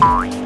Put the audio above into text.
Bye.